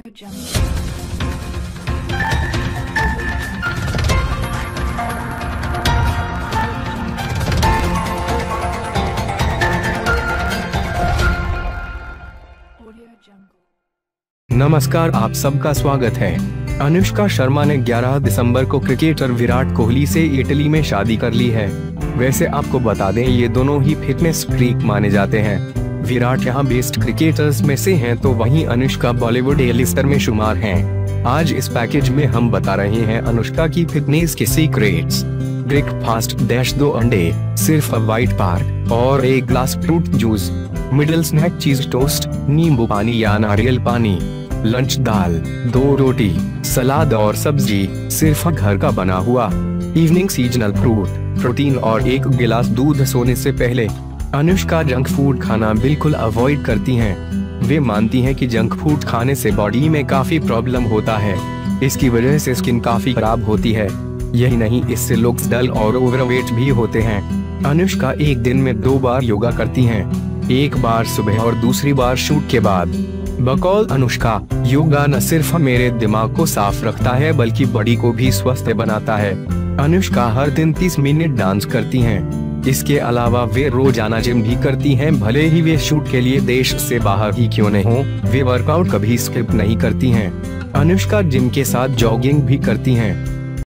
नमस्कार, आप सबका स्वागत है। अनुष्का शर्मा ने 11 दिसंबर को क्रिकेटर विराट कोहली से इटली में शादी कर ली है। वैसे आपको बता दें, ये दोनों ही फिटनेस फ्रीक माने जाते हैं। विराट यहाँ बेस्ट क्रिकेटर्स में से हैं तो वहीं अनुष्का बॉलीवुड एलिस्टर में शुमार हैं। आज इस पैकेज में हम बता रहे हैं अनुष्का की फिटनेस के सीक्रेट्स ब्रेकफास्ट डैश दो अंडे, सिर्फ़ व्हाइट पार्क और एक glass fruit juice middle snack cheese toast नींबू पानी या नारियल पानी। लंच दाल, दो रोटी, सलाद और सब्ज़ी, सिर्फ़ घर का बना हुआ। इवनिंग सीजनल फ्रूट प्रोटीन और एक गिलास दूध सोने से पहले। अनुष्का जंक फ़ूड खाना बिल्कुल अवॉइड करती हैं। वे मानती हैं कि जंक फ़ूड खाने से बॉडी में काफ़ी प्रॉब्लम होता है। इसकी वजह से स्किन काफ़ी खराब होती है। यही नहीं, इससे लोग डल और ओवरवेट भी होते हैं। अनुष्का एक दिन में दो बार योगा करती हैं। एक बार सुबह और दूसरी बार शूट के बाद। बकौल, अनुष्का योगा न सिर्फ़ मेरे दिमाग को साफ़ रखता है, बल्कि बॉडी को भी स्वस्थ बनाता है। अनुष्का हर दिन 30 मिनट डांस करती हैं। इसके अलावा वे रोज़ाना जिम भी करती हैं, भले ही वे शूट के लिए देश से बाहर ही क्यों नहीं हो, वे वर्कआउट कभी स्किप नहीं करती हैं। अनुष्का जिम के साथ जॉगिंग भी करती हैं